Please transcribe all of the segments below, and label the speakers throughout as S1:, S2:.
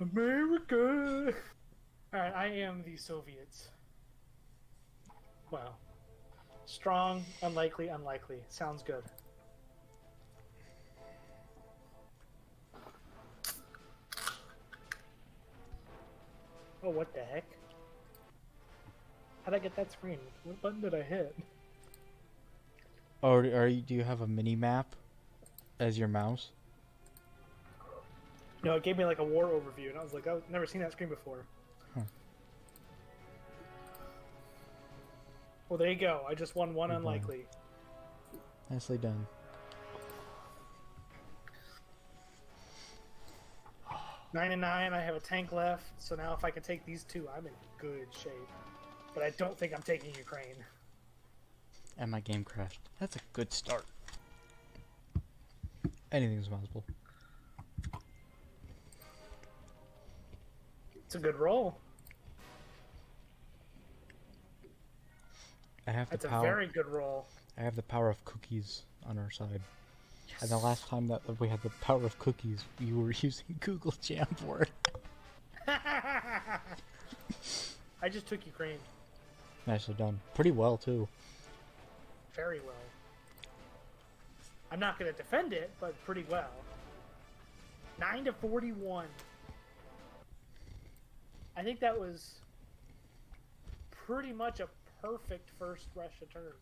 S1: America. All right, I am the Soviets. Wow. Strong, unlikely, unlikely. Sounds good. Oh, what the heck? How'd I get that screen? What button did I hit?
S2: Or are you, do you have a mini map as your mouse?
S1: No, it gave me like a war overview, and I was like, I've never seen that screen before.
S2: Huh.
S1: Well, there you go. I just won one
S2: won.
S1: unlikely.
S2: Nicely done.
S1: Nine and nine. I have a tank left, so now if I can take these two, I'm in good shape. But I don't think I'm taking Ukraine.
S2: And my game crashed. That's a good start. Anything's possible.
S1: It's a good roll.
S2: I have the
S1: That's a
S2: power.
S1: very good roll.
S2: I have the power of cookies on our side. And the last time that we had the power of cookies, we were using Google Jamboard.
S1: I just took Ukraine
S2: Nicely done. Pretty well too.
S1: very well. I'm not going to defend it, but pretty well. 9 to 41. I think that was pretty much a perfect first rush Russia turn.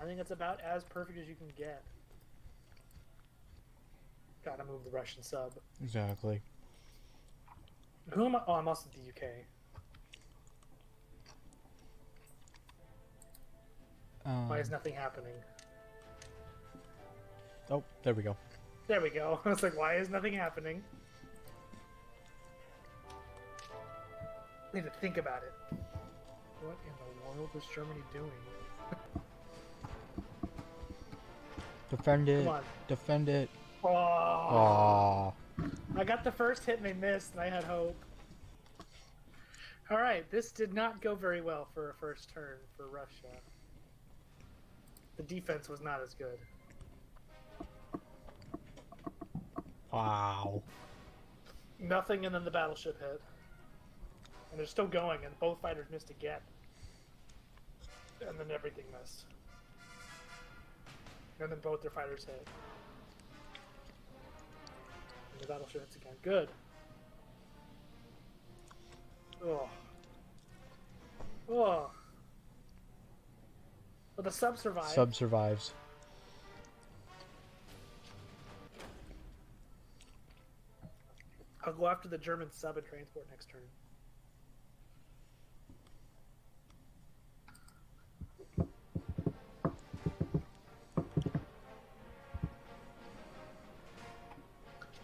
S1: I think it's about as perfect as you can get. Gotta move the Russian sub.
S2: Exactly.
S1: Who am I? Oh, I'm also the UK.
S2: Um,
S1: Why is nothing happening?
S2: oh, there we go.
S1: There we go. I was like, why is nothing happening? Need to think about it. What in the world is Germany doing?
S2: Defend it.
S1: Come on.
S2: Defend it.
S1: Oh,
S2: Aww.
S1: I got the first hit and they missed, and I had hope. All right, this did not go very well for a first turn for Russia. The defense was not as good.
S2: Wow.
S1: Nothing, and then the battleship hit. And they're still going, and both fighters missed again. And then everything missed. And then both their fighters hit. And the battleship hits again. Good. Oh. Oh. But the sub survived.
S2: Sub survives.
S1: I'll go after the German sub and transport next turn.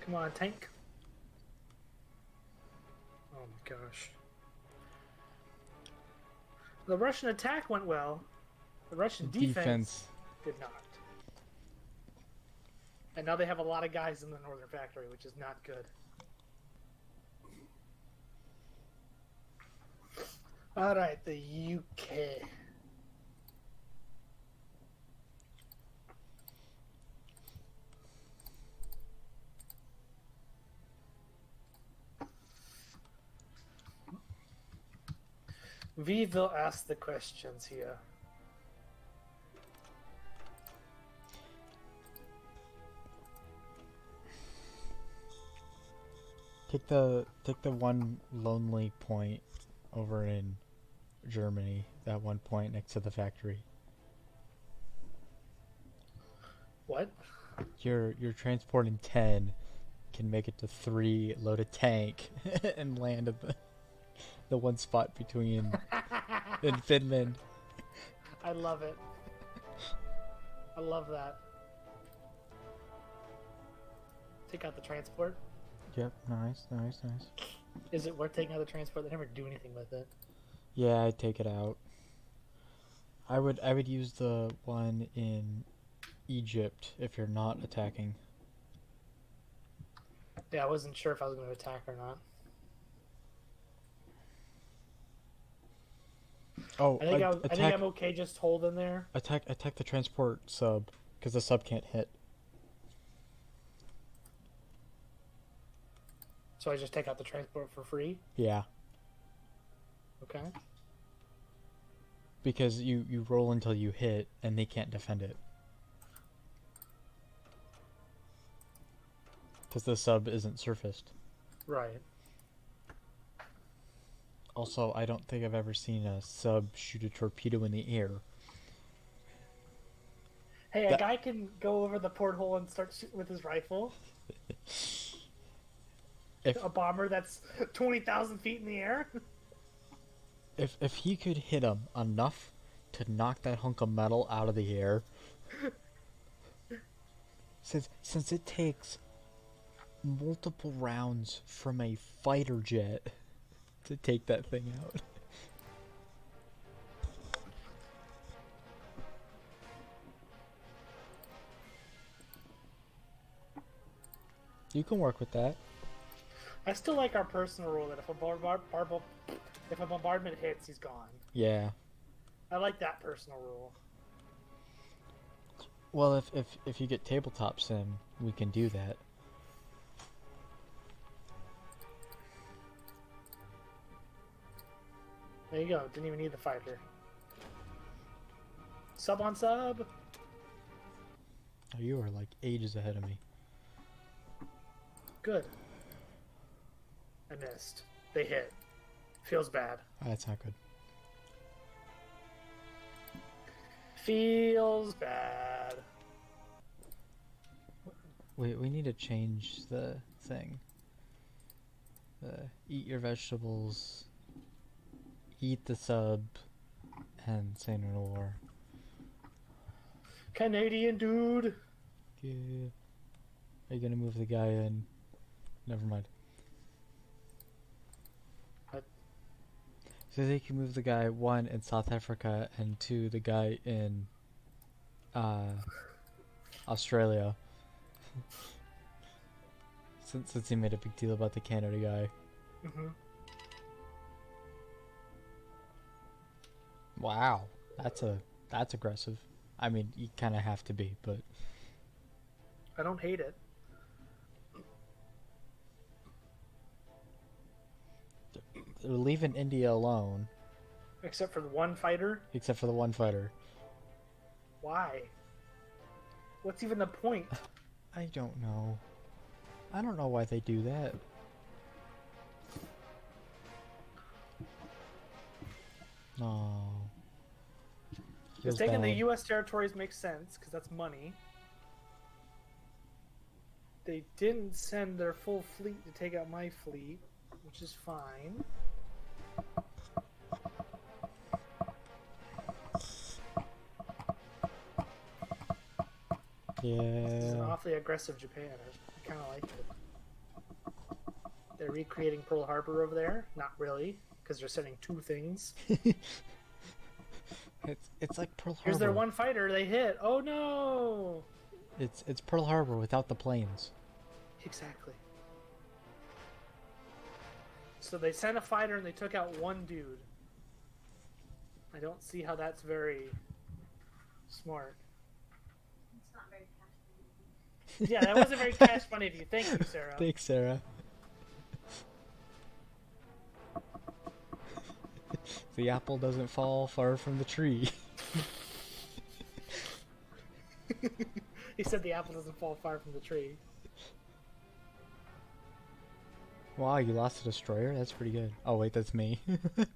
S1: Come on, tank. Oh my gosh. The Russian attack went well. The Russian defense,
S2: Defense.
S1: did not. And now they have a lot of guys in the northern factory, which is not good. All right, the UK. We will ask the questions here.
S2: Take the take the one lonely point over in Germany. That one point next to the factory.
S1: What?
S2: Your your transport in ten can make it to three, load a tank, and land at the the one spot between in Finland.
S1: I love it. I love that. Take out the transport.
S2: Yep, nice, nice, nice.
S1: Is it worth taking out the transport? They never do anything with it.
S2: Yeah, I'd take it out. I would I would use the one in Egypt if you're not attacking.
S1: Yeah, I wasn't sure if I was going to attack or not.
S2: Oh,
S1: I think, I, was, I think I'm okay just holding there.
S2: attack attack the transport sub because the sub can't hit.
S1: So I just take out the transport for free.
S2: Yeah,
S1: Okay.
S2: because you you roll until you hit, and they can't defend it. Because the sub isn't surfaced.
S1: Right.
S2: Also, I don't think I've ever seen a sub shoot a torpedo in the air.
S1: Hey, a
S2: That-
S1: guy can go over the porthole and start shooting with his rifle.
S2: If
S1: A bomber that's twenty thousand feet in the air.
S2: if if he could hit him enough to knock that hunk of metal out of the air, since since it takes multiple rounds from a fighter jet to take that thing out. You can work with that.
S1: I still like our personal rule that if a bar- bar- bar- if a bombardment hits, he's gone.
S2: Yeah.
S1: I like that personal rule.
S2: Well, if if if you get tabletops in, we can do that.
S1: There you go. Didn't even need the fighter. Sub on sub.
S2: Oh, you are like ages ahead of me.
S1: Good. I missed. They hit. Feels bad.
S2: Ah, That's not good.
S1: Feels bad.
S2: We we need to change the thing. The eat your vegetables, eat the sub, and say no war.
S1: Canadian dude.
S2: Yeah. Are you gonna move the guy in? Never mind.
S1: What?
S2: So they can move the guy one in South Africa and two the guy in uh, Australia. since since he made a big deal about the Canada guy.
S1: hmm
S2: Wow, that's a that's aggressive. I mean, you kind of have to be, but
S1: I don't hate it.
S2: they're leaving India alone,
S1: Except for the one fighter.
S2: except for the one fighter.
S1: Why? What's even the point?
S2: I don't know. I don't know why they do that. No. Feels
S1: taking the. U.S. territories makes sense because that's money. They didn't send their full fleet to take out my fleet, which is fine. This is an
S2: Yeah.
S1: awfully aggressive Japan. I kind of like it. They're recreating Pearl Harbor over there. Not really, because they're sending two things.
S2: It's it's like Pearl Harbor.
S1: Here's their one fighter. They hit. Oh no!
S2: It's it's Pearl Harbor without the planes.
S1: Exactly. So they sent a fighter and they took out one dude. I don't see how that's very smart.
S3: It's not very cash
S1: Yeah, that wasn't very cash money of you. Thank you, Sarah.
S2: Thanks, Sarah. the apple doesn't fall far from the tree.
S1: he said the apple doesn't fall far from the tree.
S2: wow, you lost a destroyer? That's pretty good. Oh wait, that's me.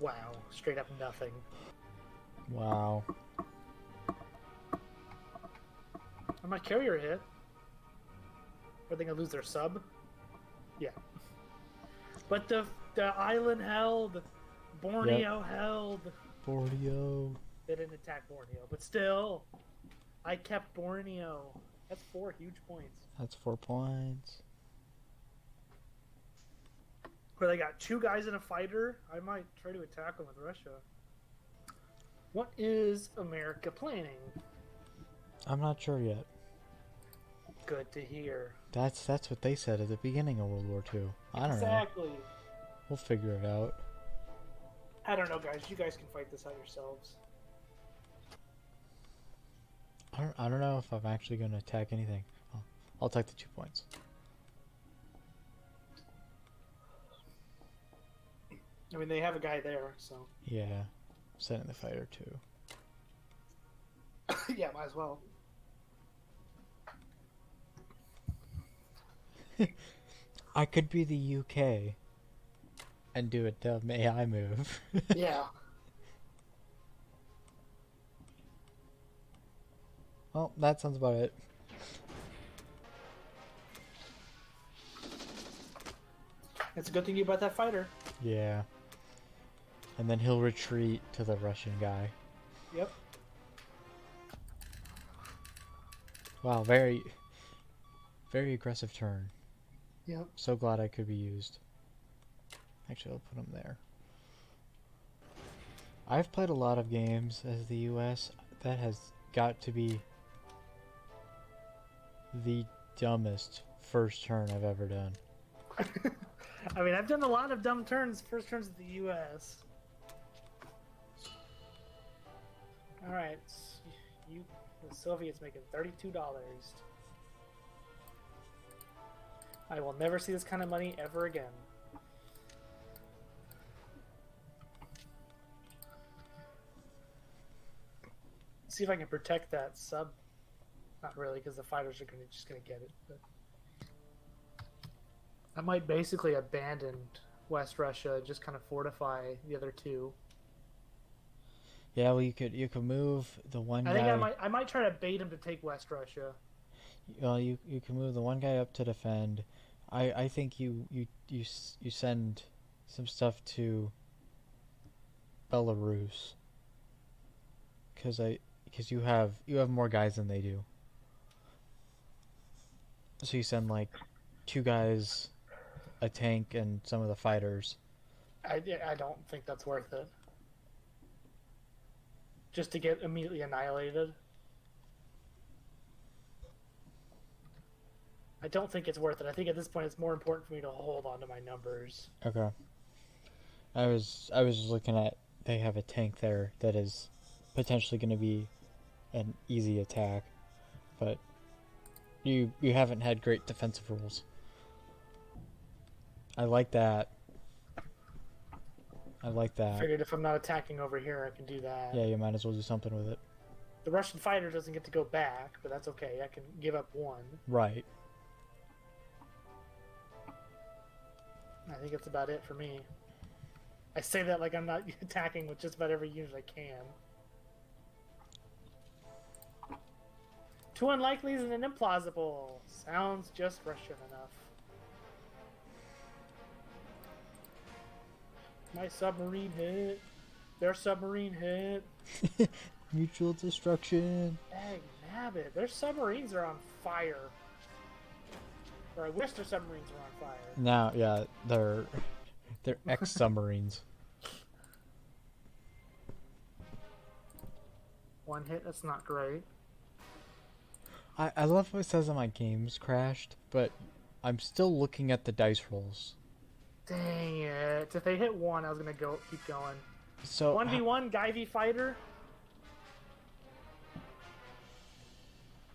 S1: Wow, straight up nothing.
S2: Wow.
S1: I'm my carrier hit. Are they gonna lose their sub? Yeah. But the the island held. Borneo held.
S2: Borneo.
S1: They didn't attack Borneo, but still, I kept Borneo. That's four huge points.
S2: That's four points.
S1: Where they got two guys in a fighter, I might try to attack them with Russia. What is America planning?
S2: I'm not sure yet.
S1: Good to hear.
S2: That's that's what they said at the beginning of World War II. I don't know.
S1: exactly.
S2: We'll figure it out.
S1: I don't know, guys. You guys can fight this out yourselves.
S2: I don't, I don't know if I'm actually going to attack anything. I'll, I'll take the two points.
S1: I mean, they have a guy there, so
S2: Yeah. Sending the fighter too.
S1: yeah, might as well.
S2: I could be the UK and do a dumb AI move.
S1: Yeah.
S2: well, that sounds about it.
S1: It's a good thing you bought that fighter.
S2: Yeah. And then he'll retreat to the Russian guy.
S1: Yep.
S2: Wow, very, very aggressive turn.
S1: Yep.
S2: So glad I could be used. Actually, I'll put him there. I've played a lot of games as the US. That has got to be the dumbest first turn I've ever done.
S1: I mean, I've done a lot of dumb turns, first turns of the U.S. All right, you, the Soviets making thirty-two dollars. I will never see this kind of money ever again. See if I can protect that sub. Not really, because the fighters are gonna just gonna get it. But I might basically abandon West Russia, just kind of fortify the other two.
S2: Yeah, well, you could you could move the one
S1: I
S2: guy.
S1: think I might I might try to bait him to take West Russia.
S2: Well, you you can move the one guy up to defend. I I think you you you you send some stuff to Belarus. Cause I because you have you have more guys than they do. So you send like two guys, a tank, and some of the fighters.
S1: I I don't think that's worth it. Just to get immediately annihilated. I don't think it's worth it. I think at this point it's more important for me to hold on to my numbers.
S2: Okay. I was I was looking at they have a tank there that is potentially going to be an easy attack, but you you haven't had great defensive rules. I like that. I like that.
S1: Figured if I'm not attacking over here, I can do that.
S2: Yeah, you might as well do something with it.
S1: The Russian fighter doesn't get to go back, but that's okay. I can give up one.
S2: Right.
S1: I think that's about it for me. I say that like I'm not attacking with just about every unit I can. Too unlikely and an implausible. Sounds just Russian enough. My submarine hit. Their submarine hit.
S2: Mutual destruction.
S1: Dang nabbit. Their submarines are on fire. Or I wish their submarines were on fire.
S2: Now, yeah, they're they're ex submarines.
S1: One hit, that's not great.
S2: I, I love how it says that my game's crashed, but I'm still looking at the dice rolls.
S1: Dang it. If they hit one, I was gonna go keep going.
S2: So
S1: One v one guy v fighter.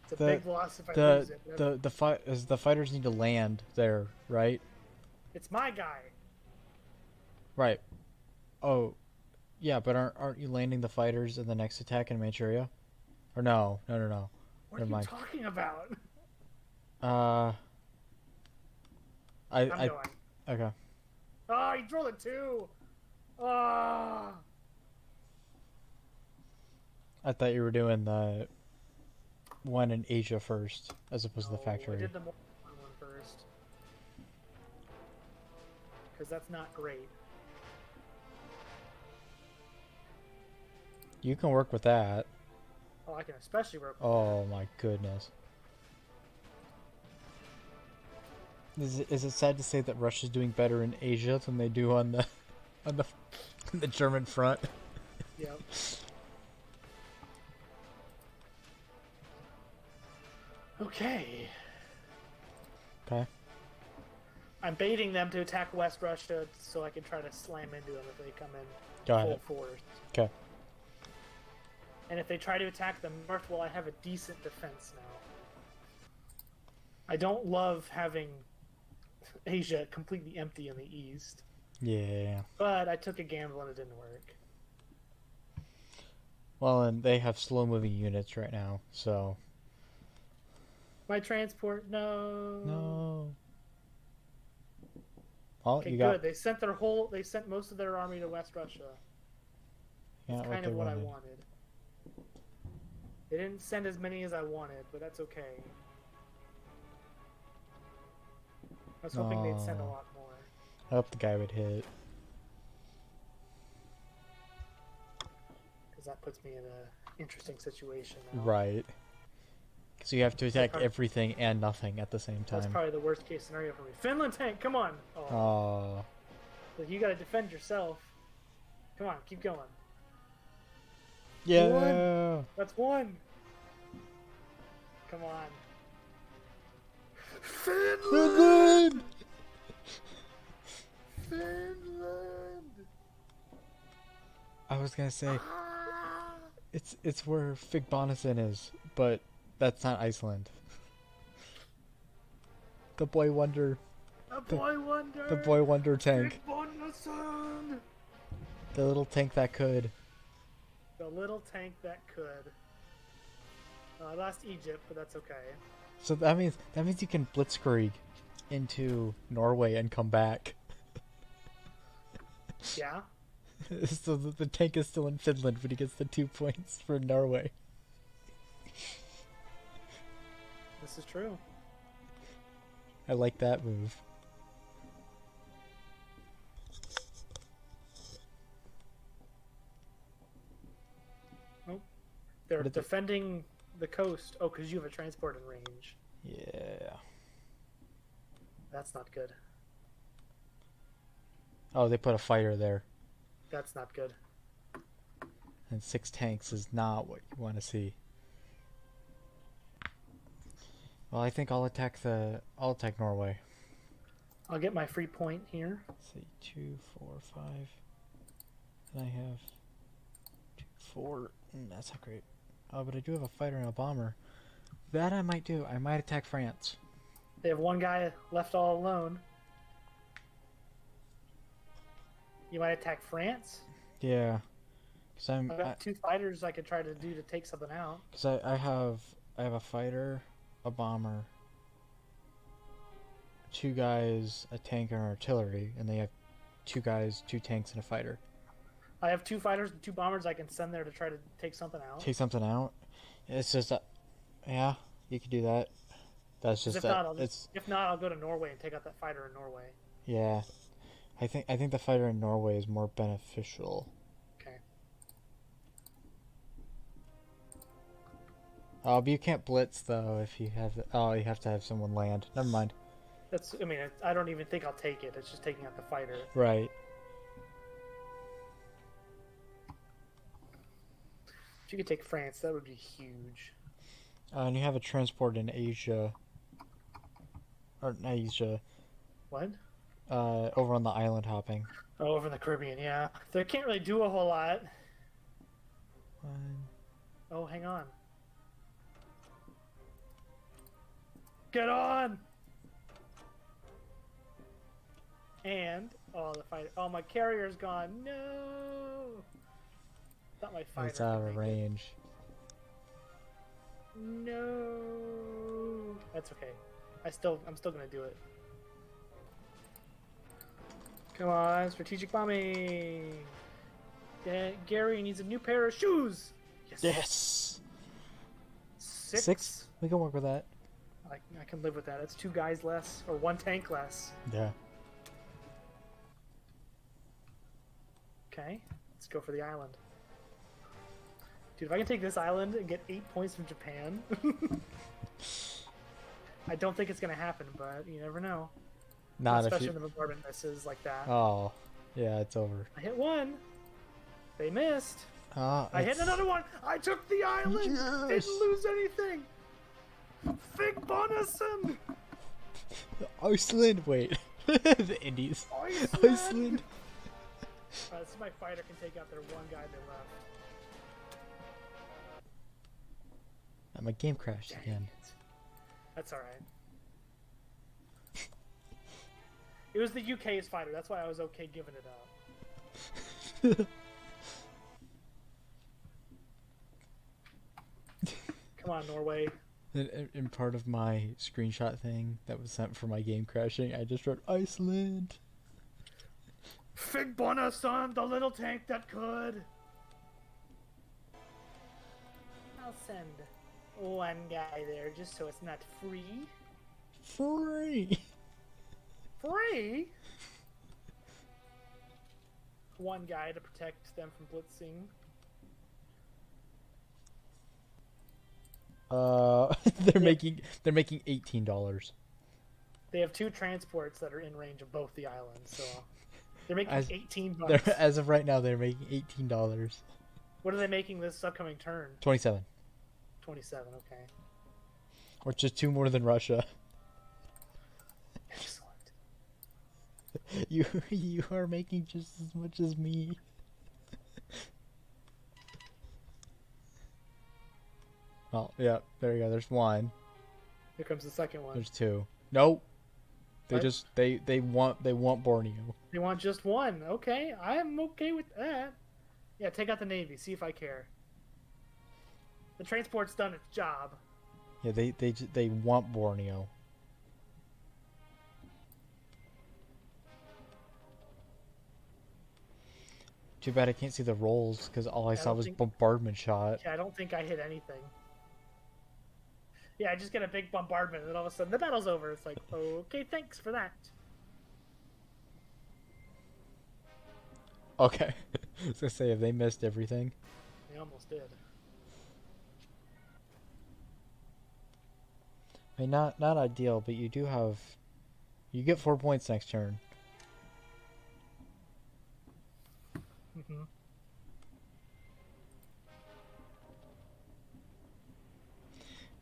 S1: It's a
S2: The-
S1: big loss if I
S2: the
S1: lose it. but
S2: the the fight is the fighters need to land there, right?
S1: It's my guy.
S2: Right. Oh, yeah, but aren't aren't you landing the fighters in the next attack in Manchuria? Or no, no, no, no.
S1: What
S2: Never
S1: are you
S2: mind.
S1: talking about?
S2: Uh, I
S1: I'm
S2: I
S1: going.
S2: okay.
S1: Oh, he rolled a two. Oh. Ah.
S2: I thought you were doing the one in Asia first, as opposed to the factory.
S1: I did the more one first. Because that's not great.
S2: You can work with that.
S1: Oh, I can especially work with
S2: Oh my goodness. Is it, is it sad to say that Russia's doing better in Asia than they do on the on the the German front?
S1: Yep. Okay.
S2: Okay.
S1: I'm baiting them to attack West Russia so I can try to slam into them if they come in
S2: Got
S1: full
S2: it.
S1: force.
S2: Okay.
S1: And if they try to attack the north, well, I have a decent defense now. I don't love having Asia completely empty in the east,
S2: Yeah.
S1: but I took a gamble and it didn't work.
S2: Well, and they have slow moving units right now, so
S1: My transport, no.
S2: no. Oh,
S1: Okay,
S2: you
S1: good. They sent their whole. They sent most of their army to West Russia.
S2: yeah,
S1: It's kind of
S2: they
S1: what I
S2: wanted.
S1: wanted. They didn't send as many as I wanted, but that's okay. I was hoping they'd send a
S2: oh.
S1: lot more.
S2: I hope the guy would hit.
S1: because that puts me in a interesting situation now.
S2: Right. Because you have to attack
S1: probably-
S2: everything and nothing at the same time.
S1: That's probably the worst case scenario for me. Finland tank, come on! Oh,
S2: Oh,
S1: but you gotta defend yourself. Come on, keep going.
S2: yeah.
S1: That's one. Come on. Finland!
S2: Finland! I was gonna say
S1: Ah!
S2: it's it's where Fig Bonison is, but that's not Iceland. The boy wonder,
S1: The boy wonder.
S2: the boy wonder tank, the little tank that could.
S1: The little tank that could. Uh, I lost Egypt, but that's okay.
S2: So that means that means you can blitzkrieg into Norway and come back.
S1: Yeah.
S2: so the, the tank is still in Finland, but he gets the two points for Norway.
S1: This is true.
S2: I like that move.
S1: Oh, they're
S2: What is it?
S1: defending the coast. Oh, because you have a transport in range.
S2: Yeah.
S1: That's not good.
S2: Oh, they put a fighter there,
S1: That's not good.
S2: and six tanks is not what you want to see. Well, I think I'll attack the. I'll attack Norway.
S1: I'll get my free point here.
S2: Let's see, two, four, five. And I have two, four. Mm, that's not great. Oh, but I do have a fighter and a bomber. That I might do. I might attack France.
S1: They have one guy left all alone. You might attack France.
S2: Yeah, because I'm.
S1: I've got two fighters I could try to do to take something out.
S2: Because I, I have I have a fighter, a bomber, two guys, a tank, and artillery, and they have two guys, two tanks, and a fighter.
S1: I have two fighters and two bombers I can send there to try to take something out.
S2: Take something out. It's just, uh, yeah, you could do that. That's just
S1: if
S2: that.
S1: not, I'll just, if not, I'll go to Norway and take out that fighter in Norway.
S2: yeah. I think I think the fighter in Norway is more beneficial.
S1: Okay.
S2: Oh, but you can't blitz though if you have. Oh, you have to have someone land. Never mind.
S1: That's. I mean, I don't even think I'll take it. It's just taking out the fighter.
S2: Right.
S1: If you could take France, that would be huge.
S2: Uh, and you have a transport in Asia. Or not Asia.
S1: What?
S2: Uh, over on the island hopping.
S1: Oh, over in the Caribbean, yeah. They can't really do a whole lot.
S2: One.
S1: Oh, hang on. Get on! And oh, the fighter. Oh, my carrier's gone. No. My fighter.
S2: It's out of
S1: it.
S2: range.
S1: No. That's okay. I still, I'm still gonna do it. Come on, strategic bombing. Gary needs a new pair of shoes. Yes.
S2: Yes.
S1: Six.
S2: Six? We can work with that.
S1: I, I can live with that. It's two guys less, or one tank less.
S2: Yeah.
S1: Okay, let's go for the island. Dude, if I can take this island and get eight points from Japan, I don't think it's gonna happen, but you never know.
S2: Not if
S1: Especially
S2: you.
S1: when the bombardment misses like that.
S2: Oh, yeah, it's over.
S1: I hit one. They missed.
S2: Ah,
S1: I hit another one. I took the island.
S2: Yes.
S1: Didn't lose anything. Fig Bonneson.
S2: Iceland. Wait. the Indies.
S1: Iceland.
S2: Iceland.
S1: Uh, this is my fighter can take out their one guy they left.
S2: My game crashed again.
S1: That's all right. it was the UK's fighter. That's why I was okay giving it up. Come on, Norway.
S2: In, in- uh, in part of my screenshot thing that was sent for my game crashing, I just wrote Iceland.
S1: Fig Bona, son, the little tank that could. I'll send one guy there just so it's not free.
S2: Free.
S1: Free? One guy to protect them from blitzing.
S2: Uh, they're
S1: Yeah.
S2: making they're making eighteen dollars.
S1: They have two transports that are in range of both the islands, so they're making
S2: As-
S1: 18 bucks.
S2: as of right now they're making eighteen dollars.
S1: What are they making this upcoming turn?
S2: Twenty seven,
S1: 27, okay.
S2: which is two more than Russia.
S1: Excellent.
S2: You you are making just as much as me. Oh yeah, there you go. There's one.
S1: Here comes the second one.
S2: There's two. Nope. They
S1: What?
S2: just they they want they want Borneo.
S1: They want just one. Okay, I'm okay with that. Yeah, take out the Navy. See if I care. The transport's done its job.
S2: Yeah, they they they want Borneo. Too bad I can't see the rolls because all I
S1: I
S2: saw was
S1: think-
S2: bombardment shot.
S1: Yeah, I don't think I hit anything. Yeah, I just get a big bombardment, and all of a sudden the battle's over. It's like, okay, thanks for that.
S2: Okay, I was gonna say if they missed everything.
S1: They almost did.
S2: I mean, not not ideal, but you do have, you get four points next turn.
S1: hmm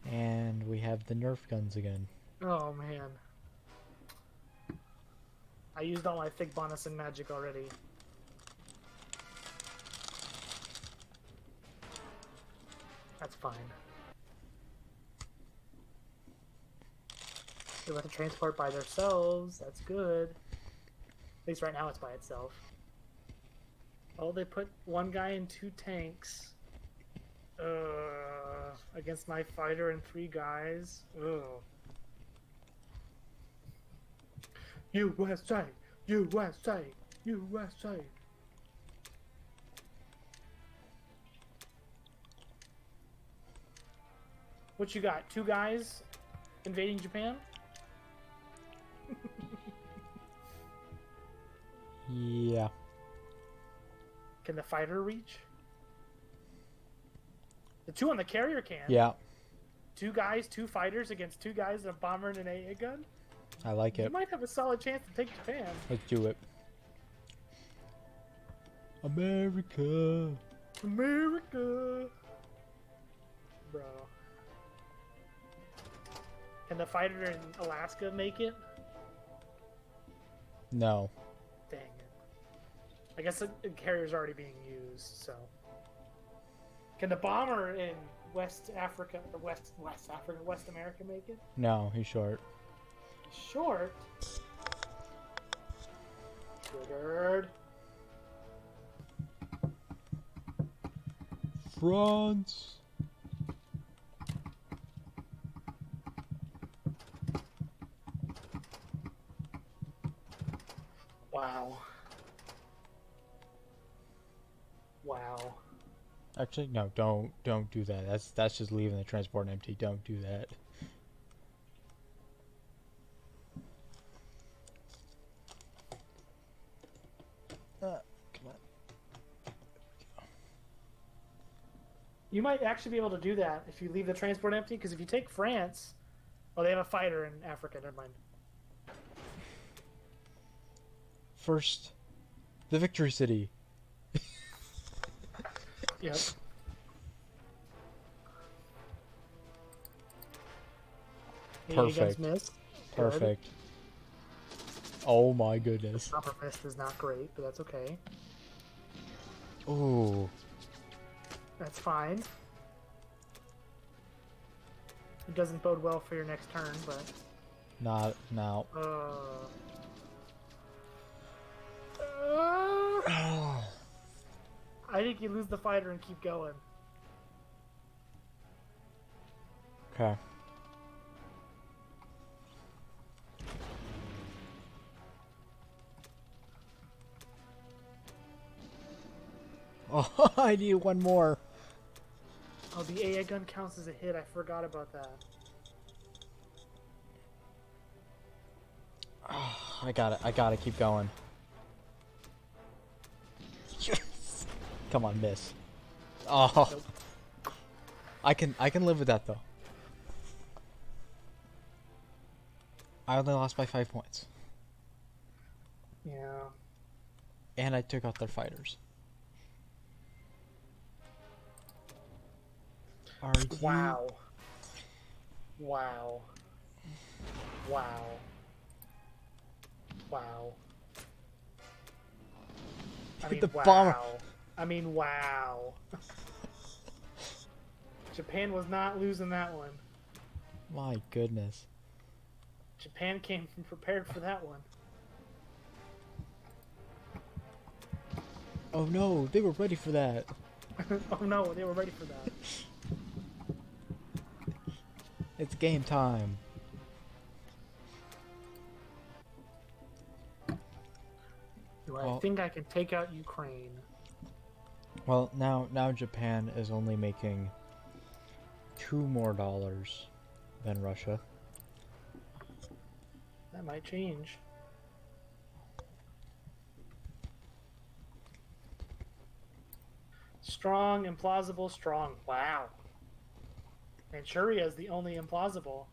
S2: And we have the Nerf guns again.
S1: Oh man. I used all my thick bonus and magic already. That's fine. They let the transport by themselves. That's good. At least right now it's by itself. Oh, they put one guy in two tanks. Uh, against my fighter and three guys. Ugh. USA, USA, USA. What you got? Two guys invading Japan?
S2: Yeah.
S1: Can the fighter reach? The two on the carrier can.
S2: Yeah,
S1: Two guys, two fighters against two guys, and a bomber and an AA gun.
S2: I like it.
S1: You might have a solid chance to take Japan.
S2: Let's do it. America.
S1: America. Bro. Can the fighter in Alaska make it?
S2: No.
S1: I guess the, the carrier's already being used, so. Can the bomber in West Africa, or West West Africa, West America make it?
S2: No, he's short.
S1: Short. Triggered.
S2: France.
S1: Wow. Wow.
S2: Actually, no, don't don't do that. That's that's just leaving the transport empty. Don't do that. Uh, come on.
S1: You might actually be able to do that if you leave the transport empty, because if you take France, oh, they have a fighter in Africa. Never mind.
S2: First, the victory city.
S1: Yep.
S2: Perfect.
S1: Good.
S2: Perfect. Oh my goodness.
S1: Proper mist is not great, but that's okay.
S2: Ooh.
S1: That's fine. It doesn't bode well for your next turn, but
S2: Not now.
S1: uh. Uh, I think you lose the fighter and keep going.
S2: Okay. Oh, I need one more.
S1: Oh, the AA gun counts as a hit. I forgot about that.
S2: I got it. I gotta keep going. Come on, miss. Oh.
S1: Nope.
S2: I can I can live with that though. I only lost by five points,
S1: Yeah.
S2: and I took out their fighters. Are you-
S1: Wow. Wow. Wow. Wow. I mean,
S2: The
S1: wow.
S2: bomber.
S1: I mean, wow. Japan was not losing that one.
S2: My goodness.
S1: Japan came prepared for that one.
S2: Oh no, they were ready for that.
S1: oh no, they were ready for that.
S2: It's game time.
S1: Do I
S2: Well-
S1: think I can take out Ukraine?
S2: Well, now now Japan is only making two more dollars than Russia.
S1: That might change. Strong, implausible, strong. Wow. Manchuria is the only implausible,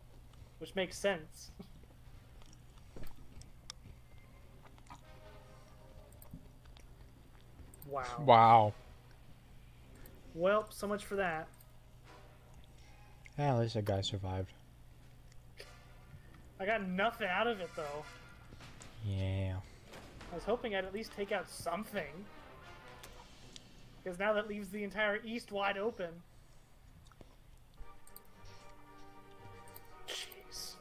S1: which makes sense. wow.
S2: Wow.
S1: Well, so much for that.
S2: Yeah, at least a guy survived.
S1: I got nothing out of it though.
S2: Yeah.
S1: I was hoping I'd at least take out something. Because now that leaves the entire east wide open. Jeez.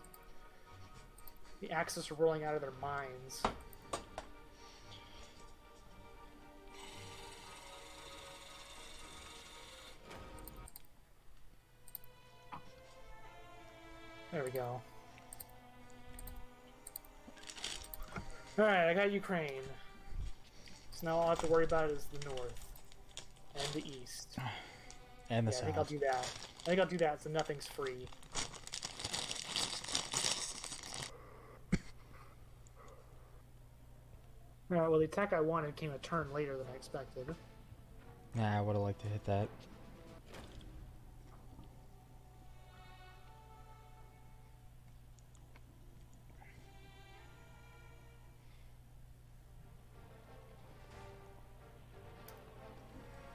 S1: The Axis are rolling out of their minds. There we go. Alright, I got Ukraine. So now all I have to worry about is the north. And the east.
S2: And the
S1: yeah, I think I'll do that. I think I'll do that so nothing's free. Alright, well the attack I wanted came a turn later than I expected.
S2: Nah, I would have liked to hit that.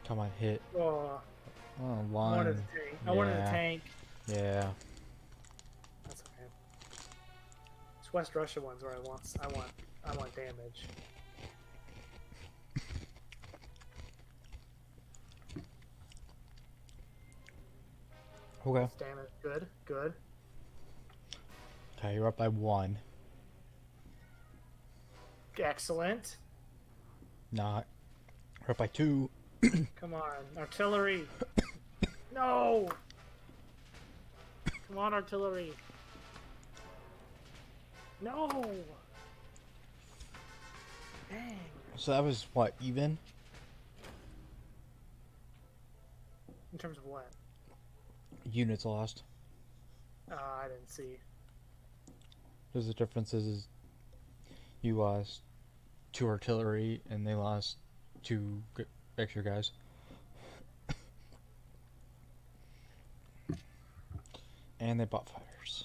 S2: Come on, hit.
S1: Oh,
S2: Oh,
S1: I wanted
S2: line.
S1: a tank. I wanted a
S2: Yeah.
S1: tank.
S2: Yeah.
S1: That's okay. It's West Russia ones where I want I want I want damage.
S2: Okay.
S1: Damage. Good, good.
S2: Okay, you're up by one.
S1: Excellent.
S2: Not. You're up by two.
S1: Come on, artillery. no. Come on, artillery. No. Dang.
S2: So that was what even?
S1: In terms of what?
S2: Units lost.
S1: Uh, I didn't see.
S2: Because the difference is, is you lost two artillery and they lost two extra guys. and they bought fighters.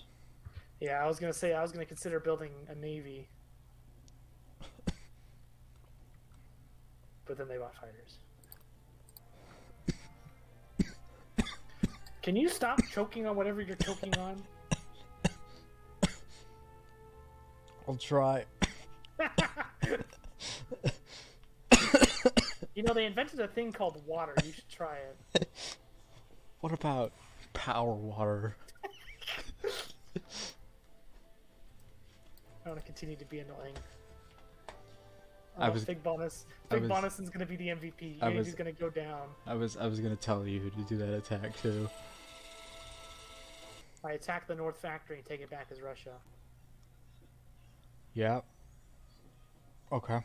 S1: Yeah, I was gonna say I was gonna consider building a navy, but then they bought fighters. Can you stop choking on whatever you're choking on?
S2: I'll try.
S1: you know, they invented a thing called water. You should try it.
S2: What about power water?
S1: I want to continue to be annoying.
S2: I was-
S1: Fig Bonus.
S2: I
S1: Fig
S2: was-
S1: Bonuson's gonna be the MVP.
S2: I
S1: He's
S2: was-
S1: gonna go down.
S2: I was I was gonna tell you to do that attack too.
S1: I attack the North Factory and take it back as Russia.
S2: Yeah. Okay.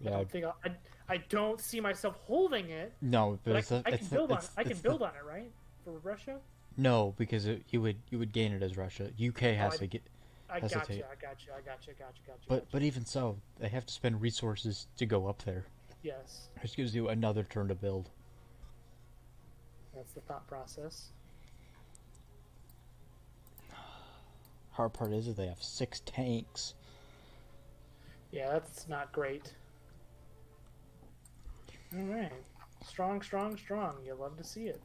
S1: I
S2: Yeah.
S1: don't think I'll, I, I don't see myself holding it,
S2: No, but
S1: but I, can-
S2: a-
S1: I
S2: the-
S1: build on.
S2: it's-
S1: I can
S2: it's the-
S1: build on it, right? For Russia.
S2: No, because it, you would you would gain it as Russia. UK oh, has
S1: Oh, I-
S2: to get,
S1: I got you.
S2: Hesitate.
S1: I got you. I got you. Got you. Got you.
S2: but but even so, they have to spend resources to go up there,
S1: yes,
S2: which gives you another turn to build.
S1: that's the thought process.
S2: Hard part is that they have six tanks.
S1: Yeah, that's not great. All right, strong, strong, strong. You'll love to see it.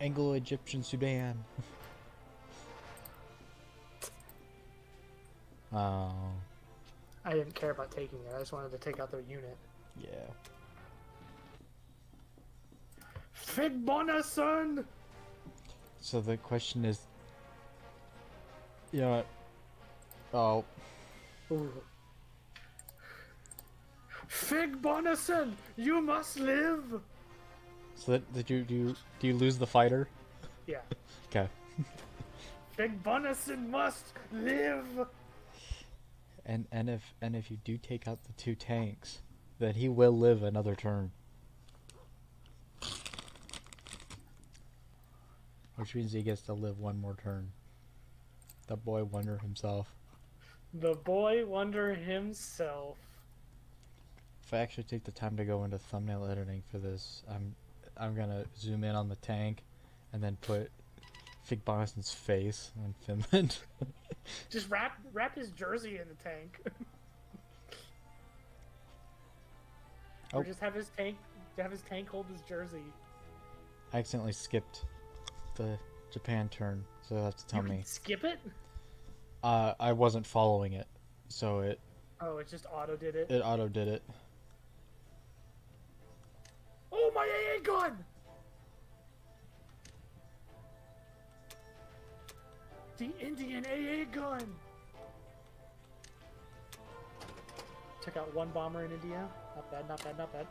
S2: Anglo-Egyptian Sudan. oh,
S1: I didn't care about taking it. I just wanted to take out their unit.
S2: yeah.
S1: Fig Bonason!
S2: So the question is, you know what? Oh,
S1: Ooh. Fig Bonason, you must live.
S2: so that did you do? You, do you lose the fighter?
S1: Yeah,
S2: Okay.
S1: Fig Bonason must live.
S2: And and if and if you do take out the two tanks, then he will live another turn. Which means he gets to live one more turn. The boy wonder himself.
S1: The boy wonder himself.
S2: If I actually take the time to go into thumbnail editing for this, I'm I'm gonna zoom in on the tank and then put Fig Bonason's face on Finland.
S1: Just wrap wrap his jersey in the tank.
S2: Oh.
S1: Or just have his tank have his tank hold his jersey.
S2: I accidentally skipped the Japan turn, so to tell me.
S1: skip it?
S2: Uh, I wasn't following it, so it
S1: Oh, it just auto did it.
S2: it auto did it.
S1: Oh my AA gun! The Indian AA gun! Took out one bomber in India. Not bad, not bad, not bad.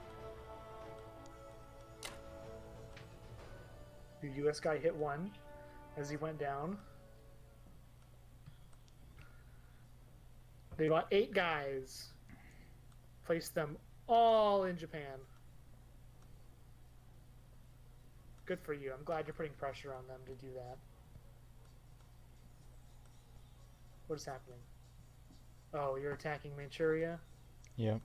S1: The US guy hit one as he went down. They bought eight guys. Placed them all in Japan. Good for you. I'm glad you're putting pressure on them to do that. What is happening? Oh, you're attacking Manchuria?
S2: Yep.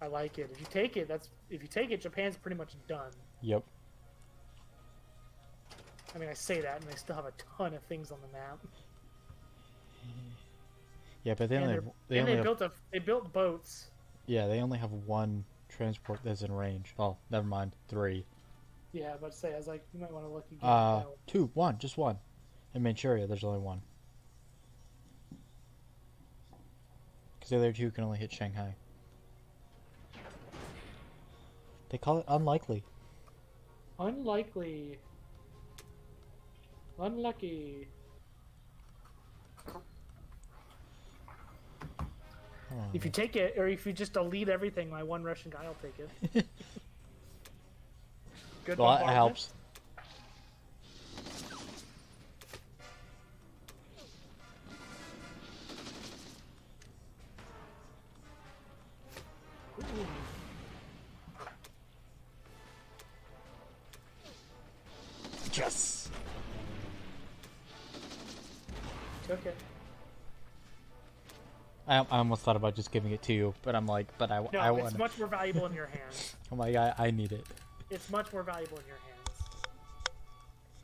S1: I like it. If you take it, that's if you take it, Japan's pretty much done.
S2: Yep.
S1: I mean, I say that, and they still have a ton of things on the map.
S2: Yeah, but they
S1: and
S2: only have, they only
S1: they
S2: have,
S1: built a they built boats.
S2: yeah they only have one transport that's in range. Oh, never mind, three.
S1: Yeah, but say I was like, you might want to look again.
S2: Uh, two, one, just one. In Manchuria, there's only one. Because the other two can only hit Shanghai. They call it unlikely.
S1: Unlikely. Unlucky.
S2: Oh,
S1: If you take it, or if you just delete everything, my one Russian guy will take it. Good
S2: well, that helps. I, I almost thought about just giving it to you, but I'm like, but I,
S1: No,
S2: I
S1: it's much more valuable in your hands.
S2: I'm like, I, I need it.
S1: It's much more valuable in your hands.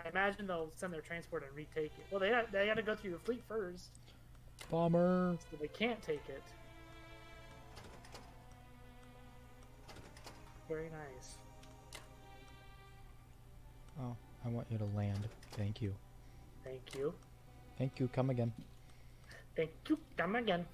S1: I imagine they'll send their transport and retake it. Well, they they got to go through your fleet first,
S2: Bomber.
S1: so they can't take it. Very nice.
S2: Oh, I want you to land. Thank you.
S1: Thank you.
S2: Thank you. Come again.
S1: Thank you. Come again.